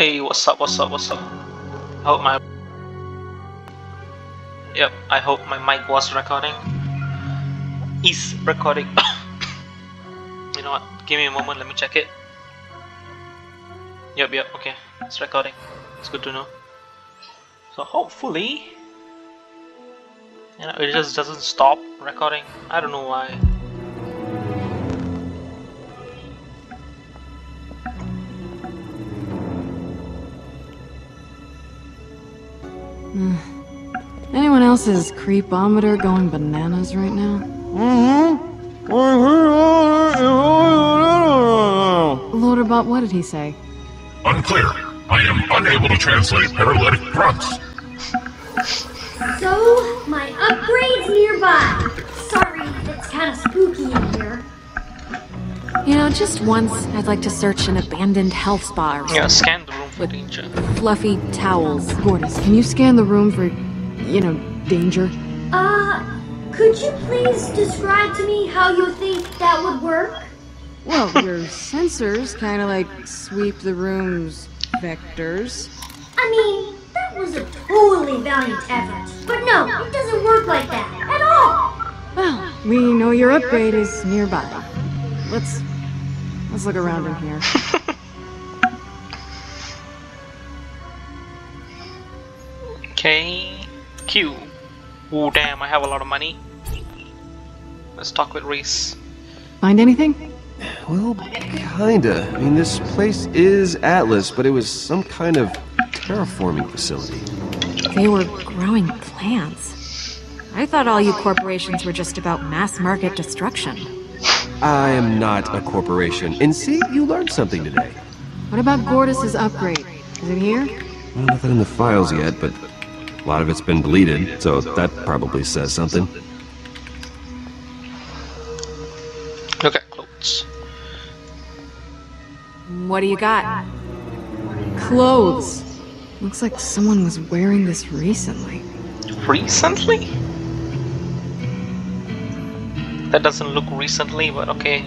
Hey, what's up? What's up? What's up? I hope my Yep, I hope my mic was recording. Is recording. you know what? Give me a moment. Let me check it. Yep, yep. Okay, it's recording. It's good to know. So hopefully, you know, it just doesn't stop recording. I don't know why. Else's creepometer going bananas right now? Mm-hmm. Loaderbot, what did he say? Unclear. I am unable to translate paralytic grunts. So, my upgrade's nearby. Sorry, it's kind of spooky in here. You know, just once I'd like to search an abandoned health spa or Yeah, scan the room for danger. Fluffy towels. Gortys, can you scan the room for, you know, danger? Uh, could you please describe to me how you think that would work? Well, your sensors kind of like sweep the room's vectors. I mean, that was a totally valiant effort. But no, it doesn't work like that at all. Well, we know your upgrade is nearby. Let's let's look around in here. Okay, Q. Oh damn, I have a lot of money. Let's talk with Rhys. Find anything? Well, kinda. I mean, this place is Atlas, but it was some kind of terraforming facility. They were growing plants. I thought all you corporations were just about mass market destruction. I am not a corporation. And see, you learned something today. What about Gortys's upgrade? Is it here? Well, nothing in the files yet, but a lot of it's been deleted, so that probably says something. Okay, clothes. What do you got? Clothes. Looks like someone was wearing this recently. Recently? That doesn't look recently, but okay.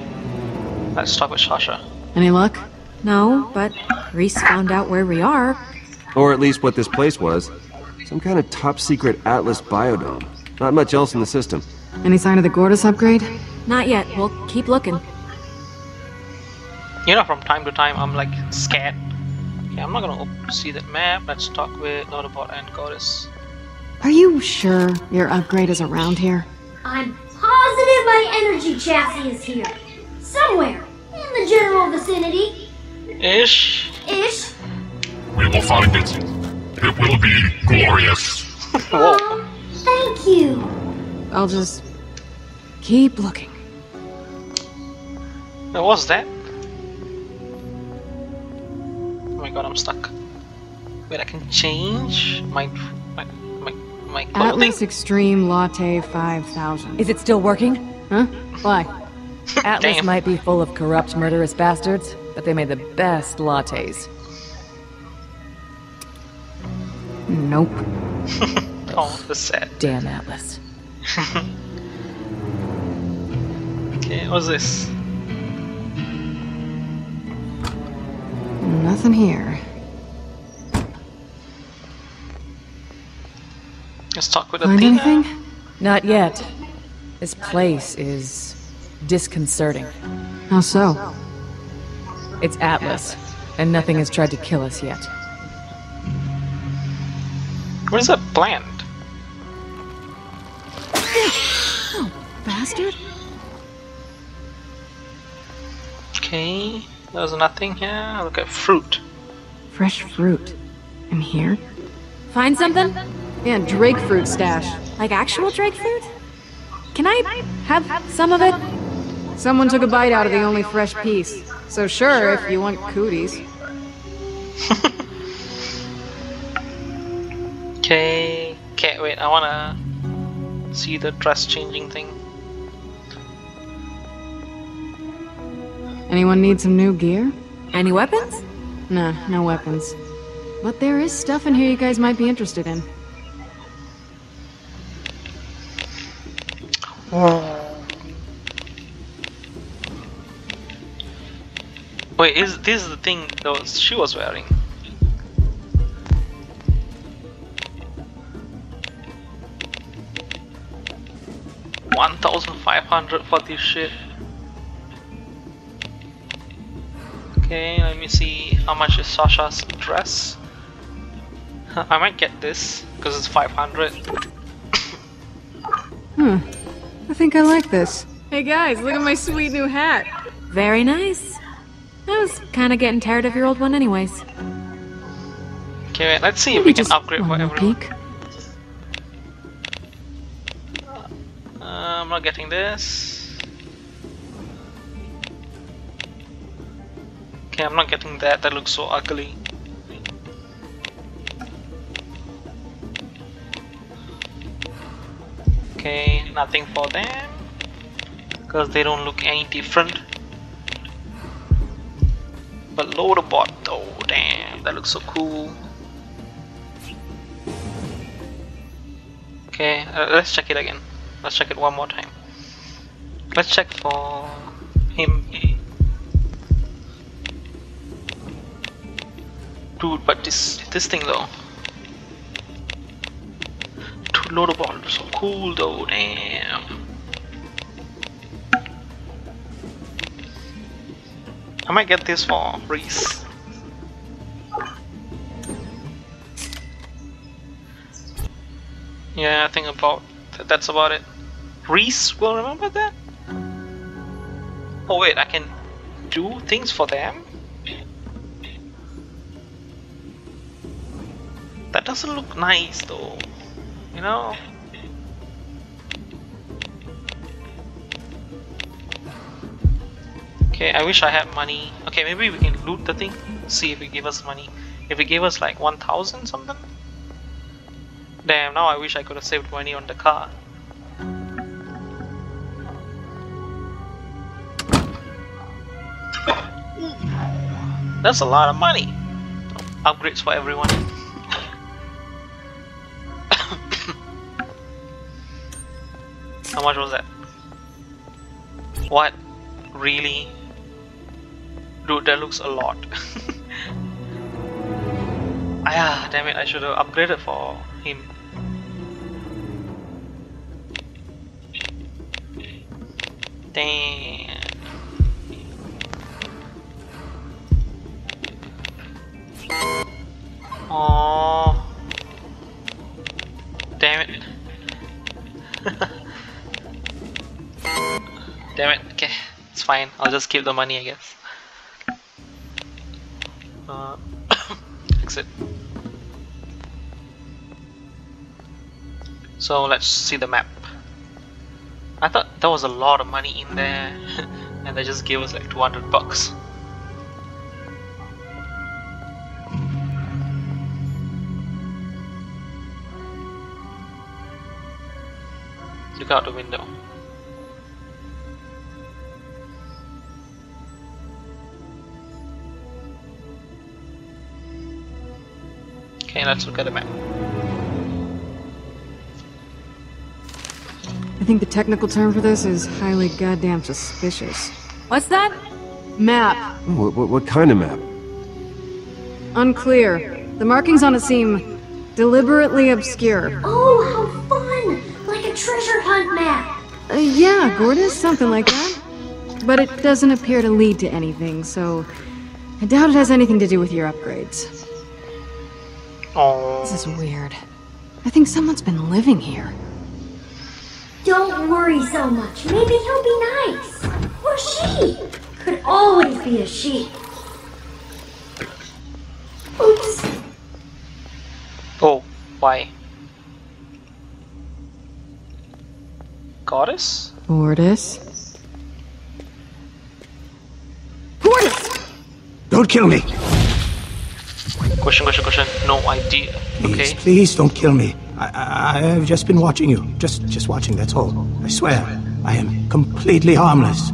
Let's talk with Sasha. Any luck? No, but Rhys found out where we are. Or at least what this place was. Some kind of top secret Atlas biodome. Not much else in the system. Any sign of the Gortys upgrade? Not yet. We'll keep looking. You know, from time to time, I'm like scared. Okay, I'm not gonna op- see that map. Let's talk with Notable and Gortys. Are you sure your upgrade is around here? I'm positive my energy chassis is here. Somewhere. In the general vicinity. Ish. Ish. We will find it. It will be glorious. Aw, thank you. I'll just keep looking. What was that? Oh my god, I'm stuck. Wait, I can change my my my, my clothing. Atlas Extreme Latte 5000. Is it still working? Huh? Why? Atlas Damn. might be full of corrupt, murderous bastards, but they made the best lattes. Nope. Oh, the sad. Damn Atlas. Okay, what's this? Nothing here. Let's talk with Find Athena. anything? Not yet. This place is disconcerting. How so? It's Atlas, and nothing has tried to kill us yet. What is that plant? Oh, bastard? Okay, there's nothing here. Look at fruit. Fresh fruit. In here? Find something? Yeah, Drake fruit stash. Like actual Drake fruit? Can I have some of it? Someone took a bite out of the only fresh piece. So sure, if you want cooties. Okay. Okay, wait, I wanna see the dress changing thing. Anyone need some new gear? Any weapons? Nah, no weapons. But there is stuff in here you guys might be interested in. Wait, is this is the thing that she was wearing? 1,500 for this shit. Okay, let me see how much is Sasha's dress. I might get this because it's 500. Hmm. I think I like this. Hey guys, look at my sweet new hat. Very nice. I was kinda getting tired of your old one anyways. Okay, wait, let's see if Maybe we can upgrade for one more everyone. peek. I'm not getting this. Okay, I'm not getting that. That looks so ugly. Okay, nothing for them. Because they don't look any different. But Loaderbot though, damn, that looks so cool. Okay, uh, let's check it again. Let's check it one more time. Let's check for him. Dude, but this this thing though. Dude, Loaderbot, so cool though, damn. I might get this for Rhys. Yeah, I think about th- that's about it. Rhys will remember that. Oh wait, I can do things for them. That doesn't look nice though. You know. Okay, I wish I had money. Okay, maybe we can loot the thing. See if it gave us money. If it gave us like 1000 something. Damn, now I wish I could have saved money on the car. That's a lot of money. Upgrades for everyone. How much was that? What? Really? Dude, that looks a lot. ah, damn it, I should have upgraded for him. Damn. Oh. Damn it. Damn it. Okay, it's fine. I'll just keep the money, I guess. Uh, exit. So let's see the map. I thought there was a lot of money in there, and they just gave us like 200 bucks. Look out the window. Okay, let's look at the map. I think the technical term for this is highly goddamn suspicious. What's that? Map. Oh, what, what, what kind of map? Unclear. The markings on it seem deliberately obscure. Oh, yeah, Gortys, something like that. But it doesn't appear to lead to anything, so I doubt it has anything to do with your upgrades. Oh, This is weird. I think someone's been living here. Don't worry so much. Maybe he'll be nice. Or she. Could always be a she. Oops. oh, why? Gortys? Gortys? Don't kill me. Question, question, question. No idea. Please, Okay. please don't kill me. I, I, I've just been watching you. Just, just watching, that's all. I swear, I am completely harmless.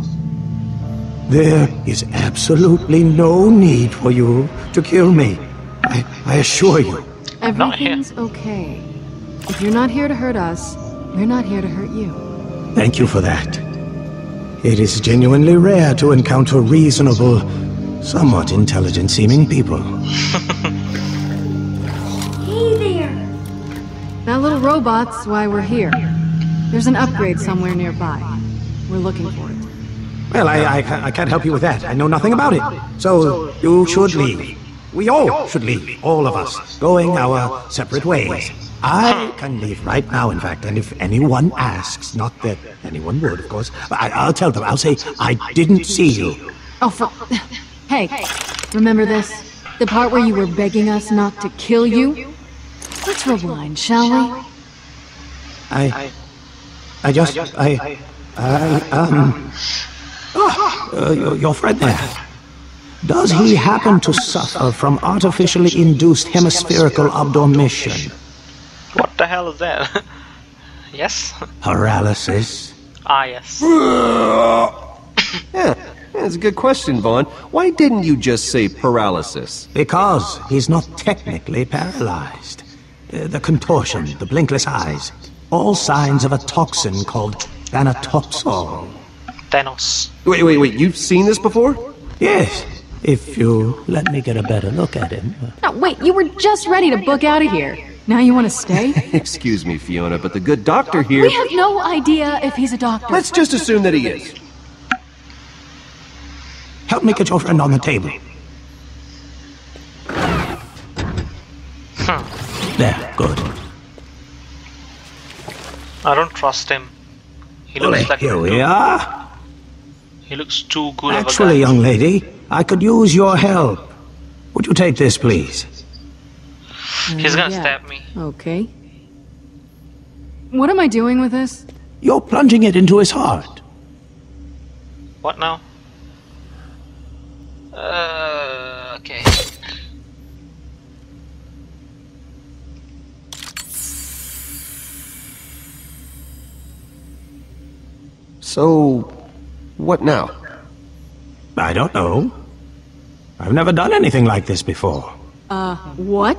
There is absolutely no need for you to kill me. I, I assure you. Everything's okay. If you're not here to hurt us, we're not here to hurt you. Thank you for that. It is genuinely rare to encounter reasonable, somewhat intelligent seeming people. Hey there. That little robot's why we're here. There's an upgrade somewhere nearby. We're looking for it. Well, I, I, I can't help you with that. I know nothing about it. So you should leave. We all should leave, all of us, going our separate ways. I can leave right now, in fact, and if anyone asks, not that anyone would, of course, I, I'll tell them. I'll say, I didn't see you. Oh, for... Hey, remember this? The part where you were begging us not to kill you? Let's rewind, shall we? I. I just. I. I. Um. Oh, uh, your, your friend there. Does he happen to suffer from artificially induced hemispherical abdomination? What the hell is that? yes? Paralysis? Ah, yes. Yeah, that's a good question, Vaughn. Why didn't you just say paralysis? Because he's not technically paralyzed. Uh, the contortion, the blinkless eyes, all signs of a toxin called thanatoxol. Thanos. Wait, wait, wait, you've seen this before? Yes, if you let me get a better look at him. No, wait, you were just ready to book out of here. Now you want to stay? Excuse me, Fiona, but the good doctor here. We have no idea if he's a doctor. Let's just assume that he is. Help me get your friend on the table. There, good. I don't trust him. He Well, looks like here we are. he looks too good Actually, of a guy. young lady, I could use your help. Would you take this, please? He's gonna yeah. stab me. Okay. What am I doing with this? You're plunging it into his heart. What now? Uh, okay. So, what now? I don't know. I've never done anything like this before. Uh, what?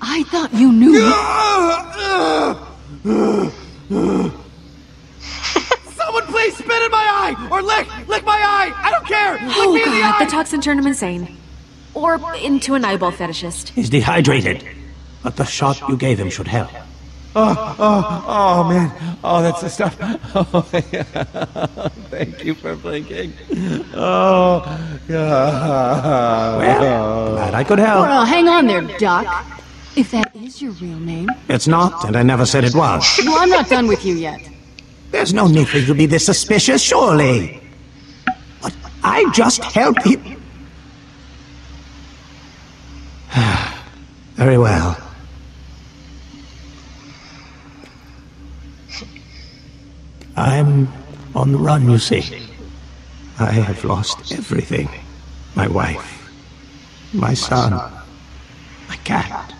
I thought you knew. Someone please spit in my eye! Or lick! Lick my eye! I don't care! Lick Oh me in oh, the god, eye! the toxin turned him insane. Or into an eyeball fetishist. He's dehydrated. But the shot you gave him should help. Oh, oh, oh, man. Oh, that's the stuff. Oh, yeah. Thank you for blinking. Oh, yeah. Well, glad I could help. Well, hang on there, Doc. If that is your real name. It's not, and I never said it was. Well, I'm not done with you yet. There's no need for you to be this suspicious, surely. But I just helped him. Very well. I'm on the run, you see. I have lost everything. My wife, my son, my cat.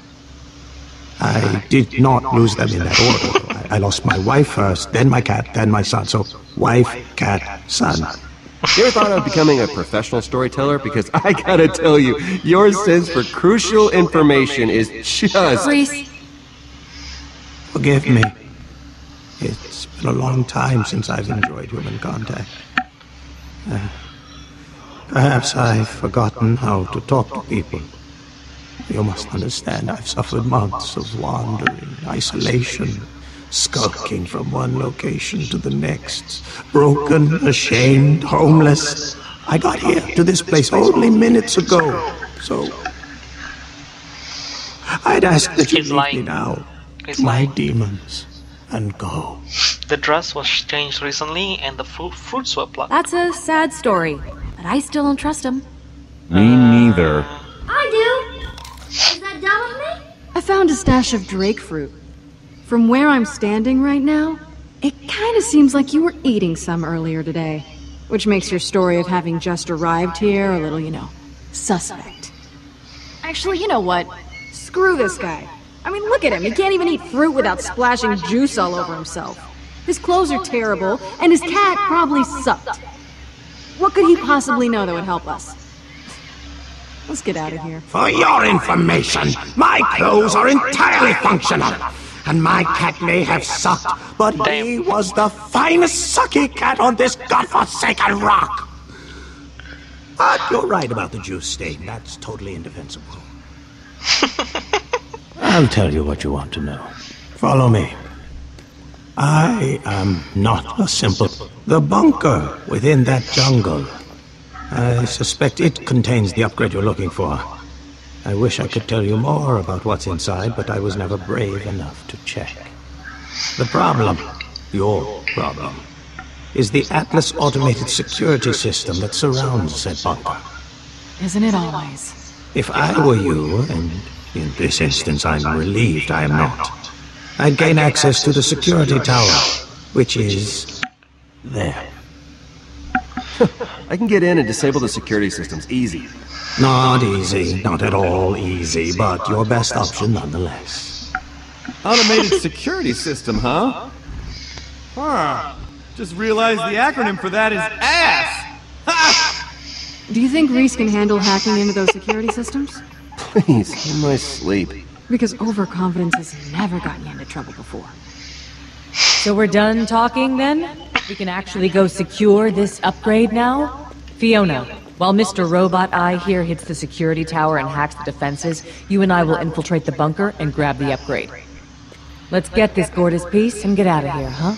I did not lose them in that order. I, I lost my wife first, then my cat, then my son. So, wife, cat, son. You ever thought of becoming a professional storyteller? Because I gotta tell you, your sense for crucial information is just. Rhys, Forgive me. It's been a long time since I've enjoyed human contact. Uh, perhaps I've forgotten how to talk to people. You must understand, I've suffered months of wandering, isolation, skulking from one location to the next, broken, ashamed, homeless. I got here to this place only minutes ago, so I'd ask that you He's leave me lying. now to my demons and go. The dress was changed recently, and the fruit fruits were plucked. that's a sad story. But I still don't trust him. Me neither. I do. Is that dumb of me? I found a stash of drake fruit. From where I'm standing right now, it kind of seems like you were eating some earlier today. Which makes your story of having just arrived here a little, you know, suspect. Actually, you know what? Screw this guy. I mean, look at him. He can't even eat fruit without splashing juice all over himself. His clothes are terrible, and his cat probably sucked. What could he possibly know that would help us? Let's get out of here. For your information, my clothes are entirely functional. And my cat may have sucked, but he was the finest sucky cat on this godforsaken rock. But you're right about the juice stain. That's totally indefensible. I'll tell you what you want to know. Follow me. I am not a simple. The bunker within that jungle. I suspect it contains the upgrade you're looking for. I wish I could tell you more about what's inside, but I was never brave enough to check. The problem, your problem, is the Atlas automated security system that surrounds said bunker. Isn't it always? If I were you, and in this instance I'm relieved I am not, I'd gain access to the security tower, which is there. I can get in and disable the security systems easy. Not easy, not at all easy, but your best option nonetheless. Automated security system, huh? Huh. Just realized the acronym for that is ASS! Do you think Rhys can handle hacking into those security systems? Please, in my sleep. Because overconfidence has never gotten you into trouble before. So we're done talking then? We can actually go secure this upgrade now? Fiona, while Mr. Robot Eye here hits the security tower and hacks the defenses, you and I will infiltrate the bunker and grab the upgrade. Let's get this gorgeous piece and get out of here, huh?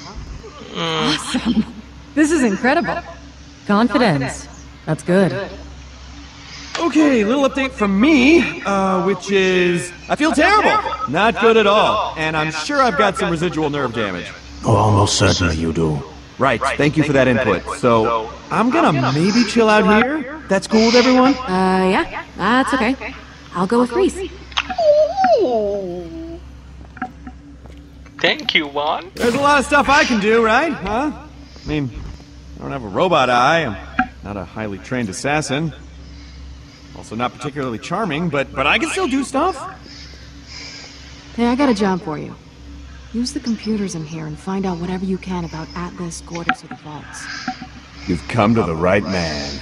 Awesome. This is incredible. Confidence. That's good. Okay, little update from me, uh, which is I feel terrible. Not good at all. And I'm sure I've got some residual nerve damage. Oh, almost certainly you do. Right, thank you for that input. So, I'm gonna maybe chill out here. That's cool with everyone? Uh, yeah, that's okay. I'll go with Rhys. Thank you, Juan. There's a lot of stuff I can do, right? Huh? I mean, I don't have a robot eye. I'm not a highly trained assassin. Also not particularly charming, but but I can still do stuff. Hey, I got a job for you. Use the computers in here and find out whatever you can about Atlas, Gortys, or the Vaults. You've come to the right man.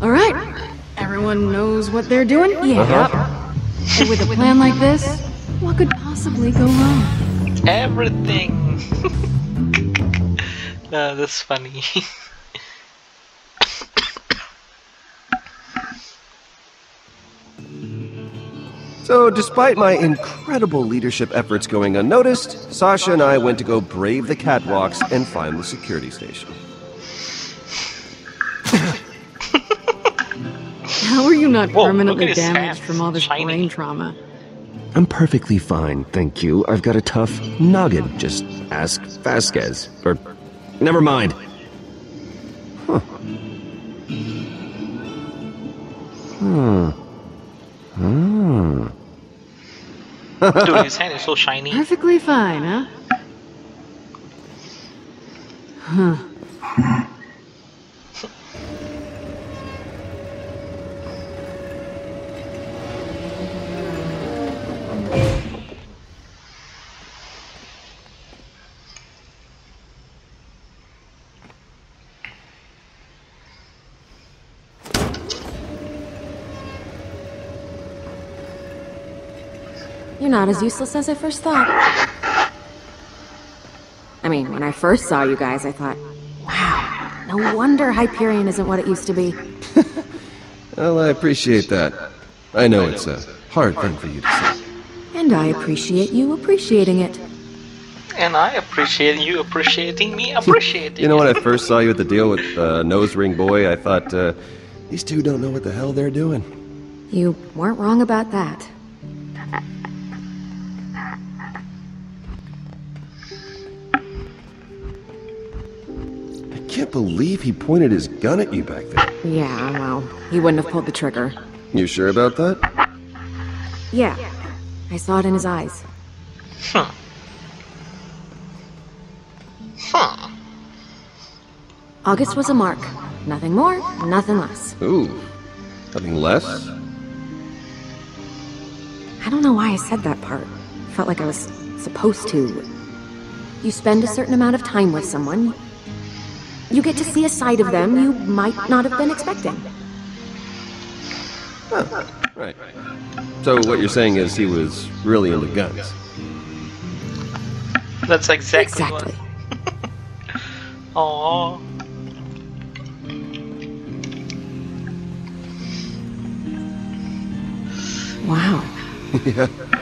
All right. Everyone knows what they're doing? Yeah. And with a plan like this, what could possibly go wrong? Everything. uh, that's funny. So, despite my incredible leadership efforts going unnoticed, Sasha and I went to go brave the catwalks and find the security station. How are you not Whoa, permanently damaged hands. from all this Shiny. brain trauma? I'm perfectly fine, thank you. I've got a tough noggin. Just ask Vasquez. Or, never mind. Huh. Hmm. Hmm. Dude, his hand is so shiny. Perfectly fine, huh? Huh. Not as useless as I first thought. I mean, when I first saw you guys, I thought, wow, no wonder Hyperion isn't what it used to be. Well, I appreciate that. I know it's a hard thing for you to say. And I appreciate you appreciating it. And I appreciate you appreciating me appreciating You know, when. I first saw you at the deal with uh, Nose Ring Boy, I thought, uh, these two don't know what the hell they're doing. You weren't wrong about that. Can't believe he pointed his gun at you back there. Yeah, well, he wouldn't have pulled the trigger. You sure about that? Yeah, I saw it in his eyes. Huh. Huh. August was a mark. Nothing more, nothing less. Ooh. Nothing less? I don't know why I said that part. Felt like I was supposed to. You spend a certain amount of time with someone. You get to see a side of them you might not have been expecting. Huh. Right. So what you're saying is he was really into guns. That's exactly, Exactly. what. Aww. Wow. yeah.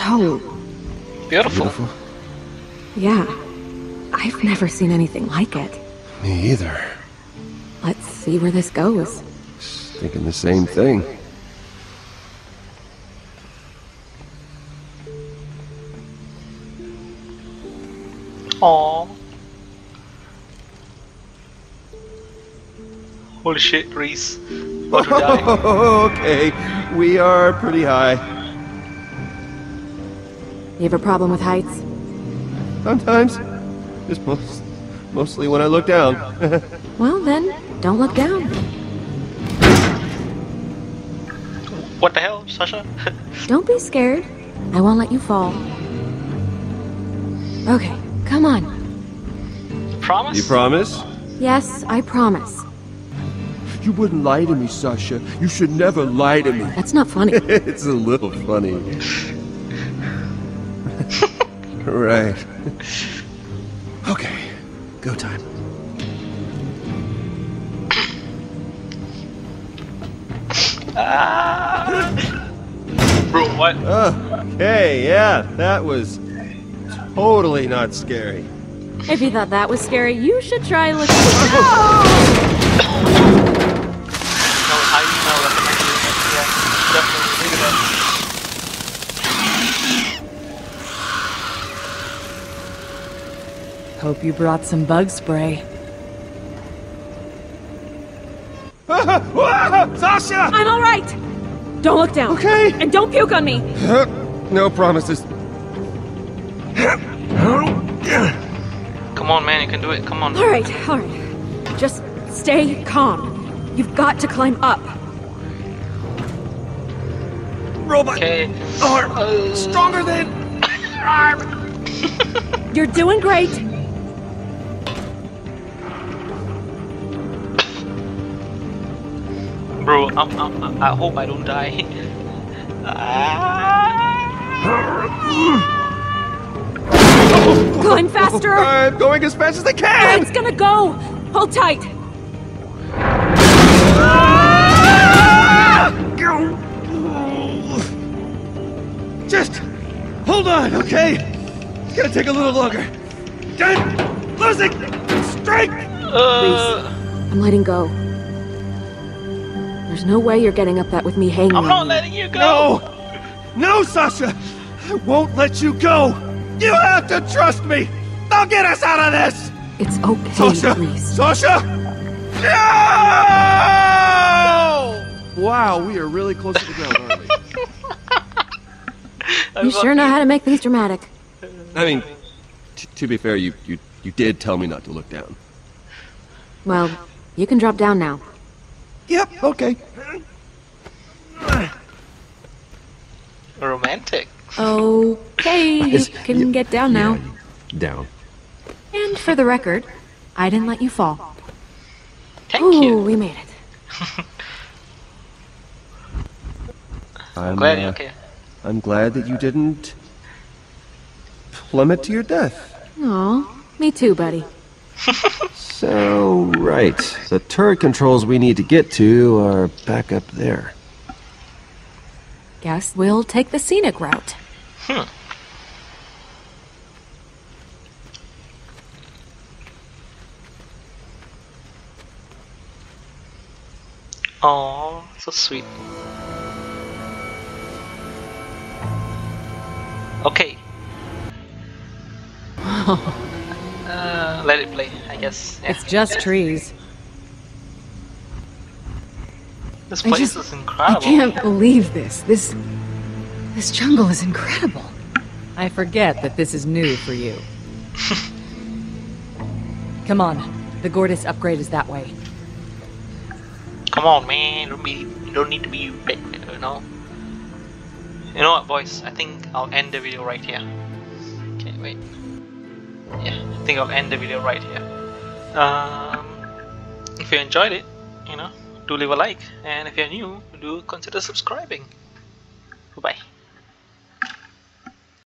So. Beautiful. Beautiful. Yeah. I've never seen anything like it. Me either. Let's see where this goes. Thinking the same thing. Aww. Holy shit, Rhys. About to die. okay, we are pretty high. You have a problem with heights? Sometimes. Just most, mostly when I look down. Well, then, don't look down. What the hell, Sasha? Don't be scared. I won't let you fall. Okay, come on. You promise? you promise? Yes, I promise. You wouldn't lie to me, Sasha. You should never lie to me. That's not funny. it's a little funny. Right. Okay, go time. Bro, what? Okay, yeah, that was totally not scary. if you thought that was scary, you should try looking. No, Hope you brought some bug spray. Sasha! I'm all right. Don't look down. Okay. And don't puke on me. No promises. Come on, man, you can do it. Come on. All right, all right. Just stay calm. You've got to climb up. Robot Okay. arm Uh, stronger than You're doing great. Bro, I'm, I'm, I hope I don't die. Climb faster. I'm going as fast as I can. It's gonna go. Hold tight. Just hold on, okay? It's gonna take a little longer. I'm losing strength. Uh, I'm letting go. There's no way you're getting up that with me hanging I'm on not you. letting you go. No, no, Sasha, I won't let you go. You have to trust me. I'll get us out of this. It's okay, Sasha, Rhys. Sasha. No! Wow, we are really close to the ground, aren't we? You sure know how to make things dramatic. I mean, t- to be fair, you, you you did tell me not to look down. Well, you can drop down now. Yep. Okay. Romantic. Okay, you can yeah, get down now. Down. And for the record, I didn't let you fall. Thank Ooh, you. we made it. I'm Glad uh, you're okay. I'm glad that you didn't plummet to your death. Aw, me too, buddy. So, right. The turret controls we need to get to are back up there. Guess we'll take the scenic route. Hmm. Oh, so sweet. Okay. uh, let it play, I guess. Yeah. It's just trees. This place just- is incredible. I can't believe this. This. This jungle is incredible. I forget that this is new for you. Come on, the Gortys upgrade is that way. Come on, man. Don't be. You don't need to be big, you know. You know what, boys? I think I'll end the video right here. Okay, wait. Yeah, I think I'll end the video right here. Um, if you enjoyed it, you know, do leave a like, and if you're new, do consider subscribing. Goodbye.